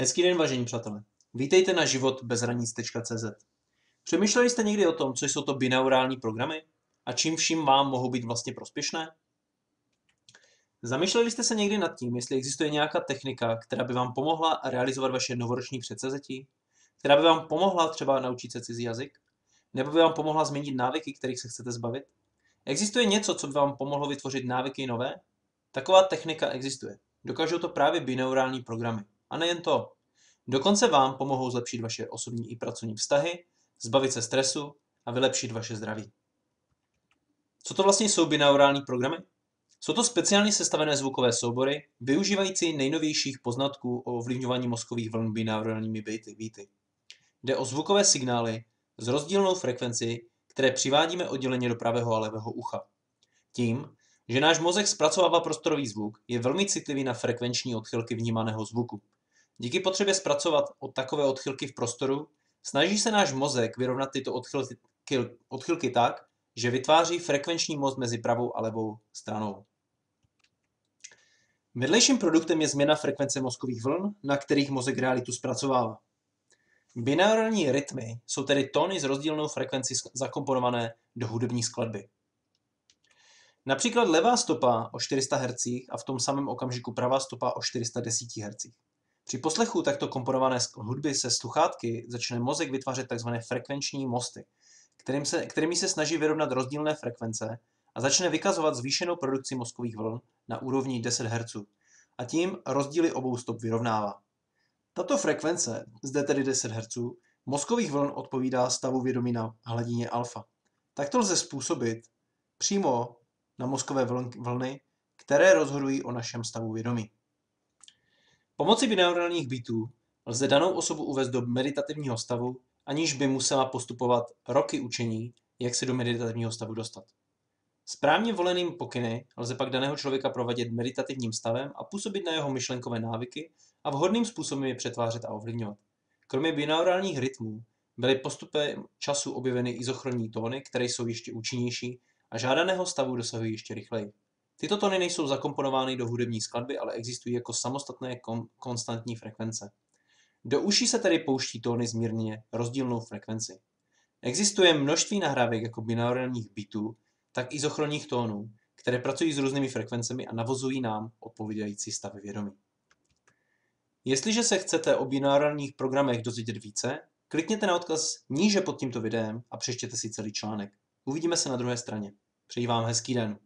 Hezký den, vážení přátelé. Vítejte na životbezhranic.cz. Přemýšleli jste někdy o tom, co jsou to binaurální programy a čím vším vám mohou být vlastně prospěšné? Zamýšleli jste se někdy nad tím, jestli existuje nějaká technika, která by vám pomohla realizovat vaše novoroční předsevzetí? Která by vám pomohla třeba naučit se cizí jazyk? Nebo by vám pomohla změnit návyky, kterých se chcete zbavit? Existuje něco, co by vám pomohlo vytvořit návyky nové? Taková technika existuje. Dokážou to právě binaurální programy. A nejen to. Dokonce vám pomohou zlepšit vaše osobní i pracovní vztahy, zbavit se stresu a vylepšit vaše zdraví. Co to vlastně jsou binaurální programy? Jsou to speciálně sestavené zvukové soubory, využívající nejnovějších poznatků o ovlivňování mozkových vln binaurálními byty. Jde o zvukové signály s rozdílnou frekvenci, které přivádíme odděleně do pravého a levého ucha. Tím, že náš mozek zpracovává prostorový zvuk, je velmi citlivý na frekvenční odchylky vnímaného zvuku. Díky potřebě zpracovat od takové odchylky v prostoru, snaží se náš mozek vyrovnat tyto odchylky, odchylky tak, že vytváří frekvenční most mezi pravou a levou stranou. Vedlejším produktem je změna frekvence mozkových vln, na kterých mozek realitu zpracovává. Binární rytmy jsou tedy tóny s rozdílnou frekvencí zakomponované do hudební skladby. Například levá stopa o 400 Hz a v tom samém okamžiku pravá stopa o 410 Hz. Při poslechu takto komponované hudby se sluchátky začne mozek vytvářet tzv. frekvenční mosty, kterým se, kterými se snaží vyrovnat rozdílné frekvence a začne vykazovat zvýšenou produkci mozkových vln na úrovni 10 Hz a tím rozdíly obou stop vyrovnává. Tato frekvence, zde tedy 10 Hz, mozkových vln odpovídá stavu vědomí na hladině alfa. Tak to lze způsobit přímo na mozkové vlny, které rozhodují o našem stavu vědomí. Pomocí binaurálních bitů lze danou osobu uvést do meditativního stavu, aniž by musela postupovat roky učení, jak se do meditativního stavu dostat. Správně voleným pokyny lze pak daného člověka provádět meditativním stavem a působit na jeho myšlenkové návyky a vhodným způsobem je přetvářet a ovlivňovat. Kromě binaurálních rytmů byly postupem času objeveny izochronní tóny, které jsou ještě účinnější a žádaného stavu dosahují ještě rychleji. Tyto tóny nejsou zakomponovány do hudební skladby, ale existují jako samostatné kon- konstantní frekvence. Do uší se tedy pouští tóny s mírně rozdílnou frekvenci. Existuje množství nahrávek jako binárních bitů, tak izochronních tónů, které pracují s různými frekvencemi a navozují nám odpovídající stavy vědomí. Jestliže se chcete o binárních programech dozvědět více, klikněte na odkaz níže pod tímto videem a přečtěte si celý článek. Uvidíme se na druhé straně. Přeji vám hezký den.